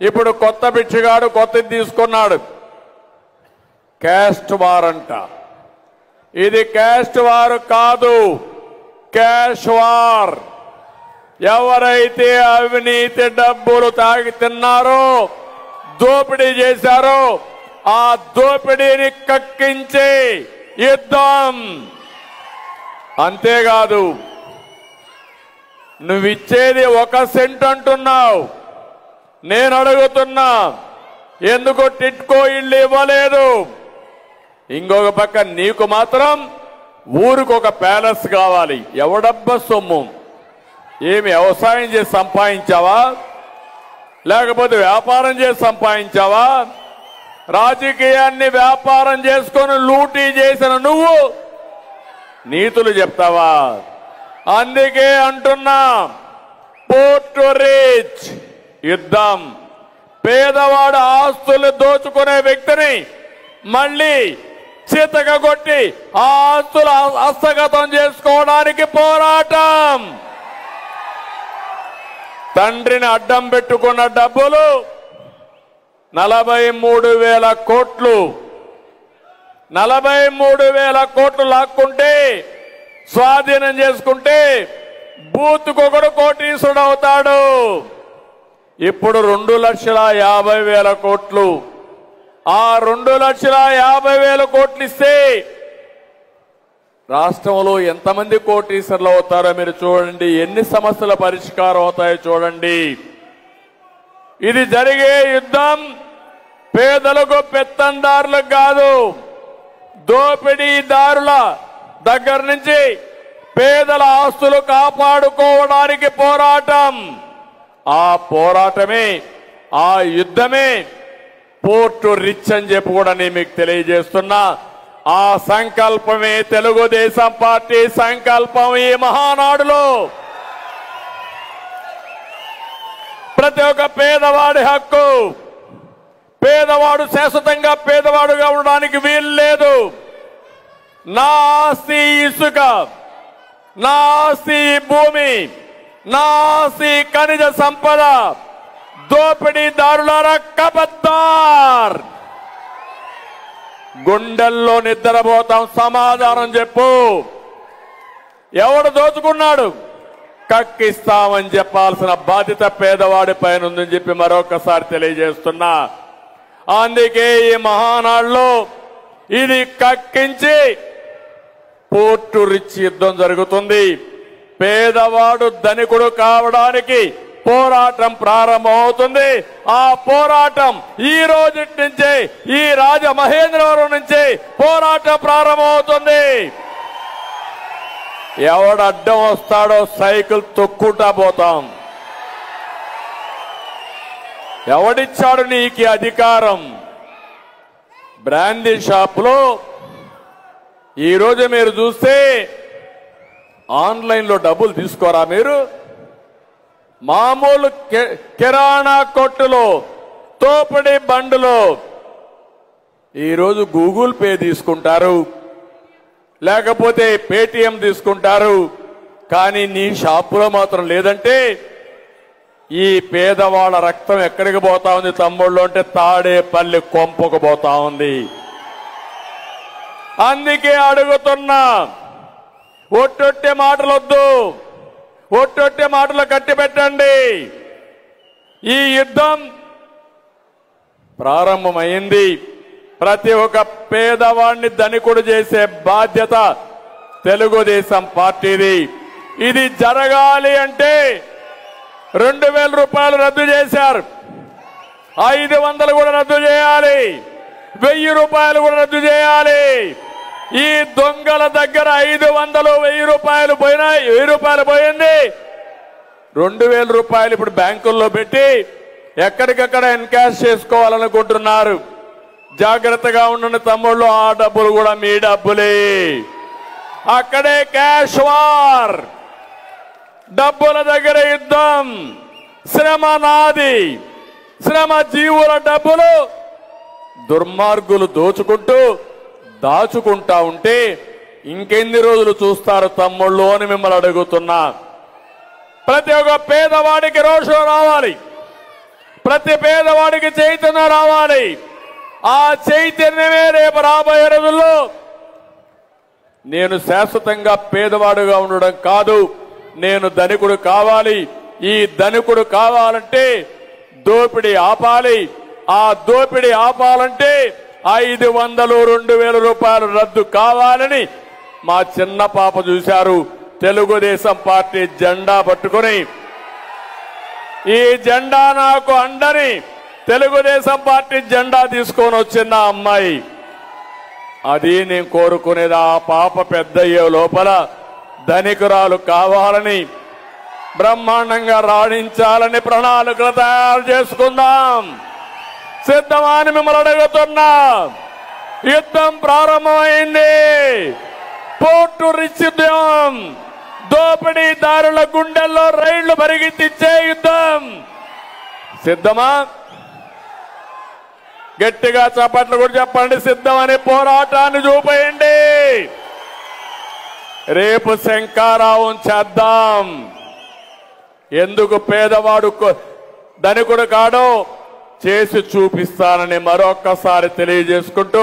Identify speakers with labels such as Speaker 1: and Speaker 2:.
Speaker 1: ఇప్పుడు కొత్త పిచ్చిగాడు కొత్తది తీసుకున్నాడు. క్యాస్ట్ వార్ అంట. ఇది క్యాస్ట్ వార్ కాదు. Cash war. ఎవరైతే అవినీతి డబ్బులు తాగి తిన్నారో దోపిడీ చేశారో ఆ దోపిడీని కక్కించే యుద్ధం. అంతేకాదు నువ్విచ్చేది ఒక సెంట్ అంటున్నావు. నేను అడుగుతున్నా ఎందుకు టిట్కో ఇల్లు ఇవ్వలేదు. ఇంకొక పక్క నీకు మాత్రం ఊరికి ఒక ప్యాలెస్ కావాలి. ఎవడబ్బ సొమ్ము? ఏమి వ్యవసాయం చేసి సంపాదించావా? లేకపోతే వ్యాపారం చేసి సంపాదించావా? రాజకీయాన్ని వ్యాపారం చేసుకొని లూటీ చేసిన నువ్వు నీతులు చెప్తావా? అందుకే అంటున్నా పోర్ట్ రీచ్. యుద్ధం. పేదవాడు ఆస్తులు దోచుకునే వ్యక్తిని మళ్ళీ చితక కొట్టి ఆ ఆస్తులు హస్తగతం చేసుకోవడానికి పోరాటం. తండ్రిని అడ్డం పెట్టుకున్న డబ్బులు నలభై మూడు వేల కోట్లు. నలభై మూడు వేల కోట్లు లాక్కుంటే స్వాధీనం చేసుకుంటే బూత్కొకడు కోటీసుడు అవుతాడు. ఇప్పుడు రెండు లక్షల యాభై వేల కోట్లు. ఆ రెండు లక్షల యాభై వేల కోట్లు ఇస్తే రాష్ట్రంలో ఎంతమంది కోటీశ్వర్లు అవుతారో మీరు చూడండి. ఎన్ని సమస్యల పరిష్కారం అవుతాయో చూడండి. ఇది జరిగే యుద్ధం పేదలకు పెత్తందారులకు కాదు. దోపిడీదారుల దగ్గర నుంచి పేదల ఆస్తులు కాపాడుకోవడానికి పోరాటం. ఆ పోరాటమే ఆ యుద్ధమే పోర్టు రిచ్ అని చెప్పి కూడా నేను మీకు తెలియజేస్తున్నా. ఆ సంకల్పమే తెలుగుదేశం పార్టీ సంకల్పం ఈ మహానాడులో. ప్రతి ఒక్క పేదవాడి హక్కు పేదవాడు శాశ్వతంగా పేదవాడుగా ఉండడానికి వీలు లేదు. నా ఆస్తి ఇసుక నా ఆస్తి భూమి నాసి ఖనిజ సంపద దోపిడీదారులారా కబద్దార్. గుండెల్లో నిద్రపోతాం సమాధానం చెప్పు. ఎవడు దోచుకున్నాడు? కక్కిస్తామని చెప్పాల్సిన బాధ్యత పేదవాడి పైన ఉందని చెప్పి మరొకసారి తెలియజేస్తున్నా. అందుకే ఈ మహానాడులో ఇది కక్కించి పోర్టు రిచ్ యుద్ధం జరుగుతుంది. పేదవాడు ధనికుడు కావడానికి పోరాటం ప్రారంభమవుతుంది. ఆ పోరాటం ఈ రోజు నుంచే ఈ రాజ మహేంద్రవరం నుంచే పోరాటం ప్రారంభమవుతుంది. ఎవడు అడ్డం వస్తాడో సైకిల్ తొక్కుంటా పోతాం. ఎవడిచ్చాడు నీకు అధికారం? బ్రాందీ షాప్లో. ఈరోజు మీరు చూస్తే ఆన్లైన్లో డబ్బులు తీసుకోరా మీరు? మామూలు కిరాణా కొట్టులో తోపడి బండులో. ఈరోజు గూగుల్ పే తీసుకుంటారు. లేకపోతే పేటిఎం తీసుకుంటారు. కానీ నీ షాపులో మాత్రం లేదంటే ఈ పేదవాళ్ళ రక్తం ఎక్కడికి పోతా ఉంది తమ్ముళ్ళు? అంటే తాడేపల్లి కొంపకు పోతా ఉంది. అందుకే అడుగుతున్నా. ఒట్టొట్టే మాటలొద్దు. ఒట్టొట్టే మాటలు కట్టి పెట్టండి ఈ యుద్ధం ప్రారంభమైంది. ప్రతి ఒక్క పేదవాడిని ధనికుడు చేసే బాధ్యత తెలుగుదేశం పార్టీది. ఇది జరగాలి అంటే రెండు వేల రూపాయలు రద్దు చేశారు. ఐదు వందలు కూడా రద్దు చేయాలి. వెయ్యి రూపాయలు కూడా రద్దు చేయాలి. ఈ దొంగల దగ్గర ఐదు వందలు వెయ్యి రూపాయలు పోయినాయి. వెయ్యి రూపాయలు పోయింది. రెండు వేల రూపాయలు ఇప్పుడు బ్యాంకుల్లో పెట్టి ఎక్కడికక్కడ ఎన్కాష్ చేసుకోవాలనుకుంటున్నారు. జాగ్రత్తగా ఉన్న తమ్ముళ్ళు ఆ డబ్బులు కూడా మీ డబ్బులే. అక్కడే క్యాష్ వార్. డబ్బుల దగ్గర యుద్ధం. శ్రమ నాది. శ్రమ జీవుల డబ్బులు. దుర్మార్గులు దోచుకుంటూ దాచుకుంటా ఉంటే ఇంకెన్ని రోజులు చూస్తారు తమ్ముళ్ళు అని మిమ్మల్ని అడుగుతున్నా. ప్రతి ఒక్క పేదవాడికి రోషం రావాలి. ప్రతి పేదవాడికి చైతన్యం రావాలి. ఆ చైతన్యమే రేపు రాబోయే రోజుల్లో నేను శాశ్వతంగా పేదవాడుగా ఉండడం కాదు నేను ధనికుడు కావాలి. ఈ ధనికుడు కావాలంటే దోపిడీ ఆపాలి. ఆ దోపిడీ ఆపాలంటే ఐదు వందలు రెండు వేల రూపాయలు రద్దు కావాలని మా చిన్న పాప చూశారు. తెలుగుదేశం పార్టీ జెండా పట్టుకొని ఈ జెండా నాకు అండని తెలుగుదేశం పార్టీ జెండా తీసుకొని వచ్చిన అమ్మాయి. అది నేను కోరుకునేది ఆ పాప పెద్దయ్యే లోపల ధనికురాలు కావాలని బ్రహ్మాండంగా రాణించాలని ప్రణాళికలు తయారు చేసుకుందాం. సిద్ధమా అని మిమ్మల్ని అడుగుతున్నా. యుద్ధం ప్రారంభమైంది. పోర్టు రిచిద్యం దోపిడీదారుల గుండెల్లో రైళ్ళు పరిగెత్తిచ్చే యుద్ధం. సిద్ధమా? గట్టిగా చప్పట్లు కూడా చెప్పండి. సిద్ధమని పోరాటాన్ని చూపేయండి. రేపు శంకారావం చేద్దాం. ఎందుకు పేదవాడు ధనికుడు కాడో? చేసి చూపిస్తానని మరొక్కసారి తెలియజేసుకుంటూ